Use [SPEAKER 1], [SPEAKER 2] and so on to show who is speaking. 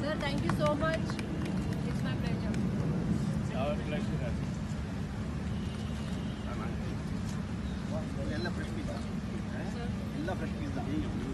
[SPEAKER 1] Sir, thank you so much.
[SPEAKER 2] ಎಲ್ಲ fresh piece ಎಲ್ಲ fresh piece